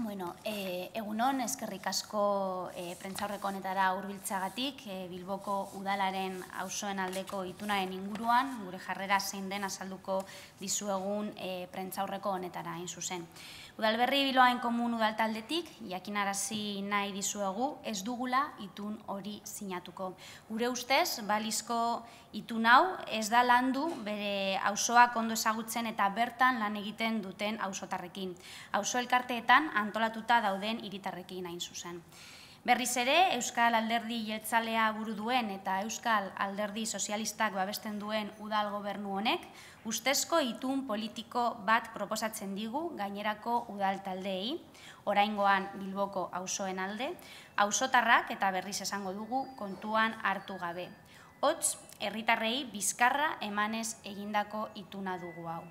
Bueno, e, egunon, eskerrik asko e, prentzaurreko honetara hurbiltzagatik e, Bilboko udalaren auzoen aldeko itunaren inguruan, gure jarrera zein den azalduko dizuegun e, prentzaurreko honetara hain zuzen. Udalberri biloain komun udaltaldetik, jakinarazi nahi dizuegu, ez dugula itun hori sinatuko. Gure ustez, balizko itun hau ez da landu bere auzoak ondo ezagutzen eta bertan lan egiten duten auzotarrekin. Auzo elkarteetan antolatuta dauden hiritarrekin hain zuzen. Berriz ere, Euskal Alderdi Jeltzalea buru duen eta Euskal Alderdi Sozialistak babesten duen udal gobernu honek, ustezko itun politiko bat proposatzen digu gainerako udal taldeei, oraingoan Bilboko auzoen alde, auzotarrak eta berriz esango dugu kontuan hartu gabe. Hots, herritarrei bizkarra emanez egindako ituna dugu hau.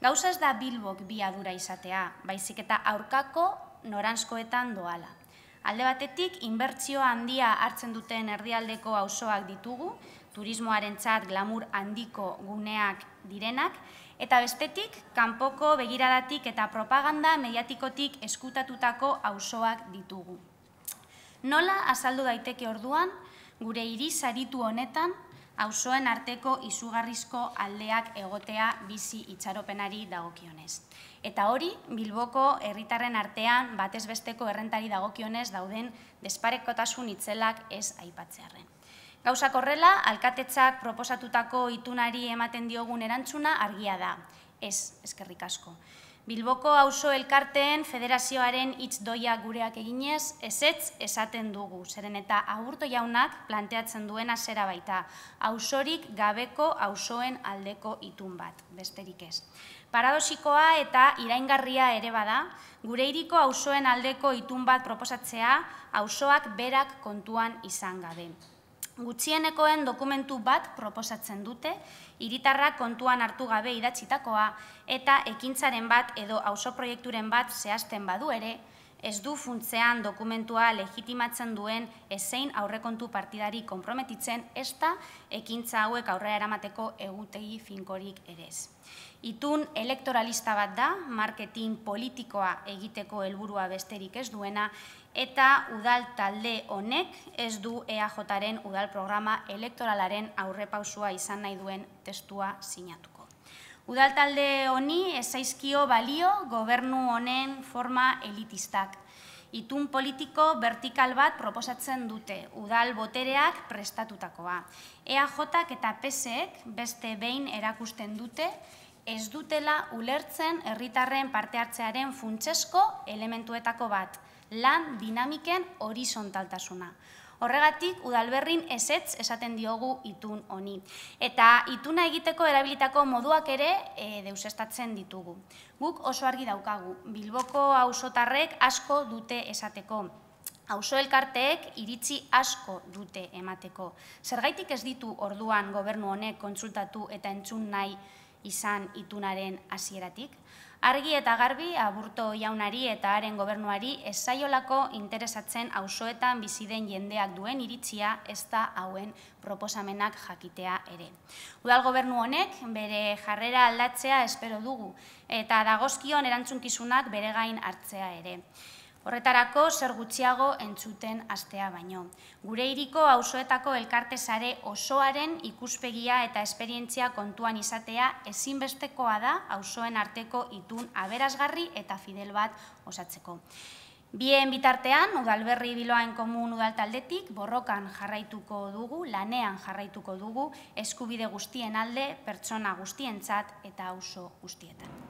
Gauza ez da Bilbok biadura izatea, baizik eta aurkako noranzkoetan doala. Alde batetik, inbertsioa handia hartzen duten herrialdeko auzoak ditugu, turismoaren txat glamur handiko guneak direnak, eta bestetik, kanpoko begiradatik eta propaganda mediatikotik eskutatutako auzoak ditugu. Nola azaldu daiteke orduan, gure hiri saritu honetan, auzoen arteko izugarrizko aldeak egotea bizi itxaropenari dagokionez. Eta hori, Bilboko herritarren artean batez besteko errentari dagokionez dauden desparekotasun itzelak ez aipatzearren. Gauzak horrela, alkatetzak proposatutako itunari ematen diogun erantzuna argia da. Ez, eskerrik asko. Bilboko auzo elkarteen federazioaren hitz doia gureak eginez, ezetz esaten dugu, zeren eta aburto jaunak planteatzen duena zera baita, auzorik gabeko auzoen aldeko itun bat, besterik ez. Paradosikoa eta iraingarria ere bada, gure iriko auzoen aldeko itun bat proposatzea auzoak berak kontuan izan gabe. Gutxienekoen dokumentu bat proposatzen dute, hiritarrak kontuan hartu gabe idatzitakoa eta ekintzaren bat edo auzo proiekturen bat zehazten badu ere, ez du funtzean dokumentua legitimatzen duen ezein aurrekontu partidari konprometitzen ez da ekintza hauek aurrera eramateko egutegi finkorik ere ez. Itun elektoralista bat da, marketing politikoa egiteko helburua besterik ez duena, eta udal talde honek ez du EAJaren udal programa elektoralaren aurrepausua izan nahi duen testua sinatuko. Udal talde honi ezaizkio balio gobernu honen forma elitistak. Itun politiko vertikal bat proposatzen dute, udal botereak prestatutakoa. EAJak eta PSEek beste behin erakusten dute, ez dutela ulertzen herritarren parte hartzearen funtsesko elementuetako bat, lan dinamiken horizontaltasuna. Horregatik, udalberrin ezetz esaten diogu itun honi. Eta ituna egiteko erabilitako moduak ere e, deusestatzen ditugu. Guk oso argi daukagu, Bilboko ausotarrek asko dute esateko. Auzo elkarteek iritzi asko dute emateko. Zergaitik ez ditu orduan gobernu honek kontsultatu eta entzun nahi izan itunaren hasieratik. Argi eta garbi aburto jaunari eta haren gobernuari ezaiolako interesatzen auzoetan bizi den jendeak duen iritzia ez da hauen proposamenak jakitea ere. Udal gobernu honek bere jarrera aldatzea espero dugu eta dagozkion erantzunkizunak bere gain hartzea ere. Horretarako zer gutxiago entzuten astea baino. Gure hiriko auzoetako elkarte sare osoaren ikuspegia eta esperientzia kontuan izatea ezinbestekoa da auzoen arteko itun aberasgarri eta fidel bat osatzeko. Bien bitartean, udalberri biloain komun udaltaldetik, borrokan jarraituko dugu, lanean jarraituko dugu, eskubide guztien alde, pertsona guztientzat eta auzo guztietan.